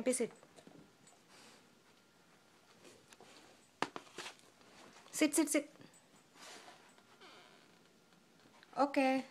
que sit. Sit, sit, sit. Okay.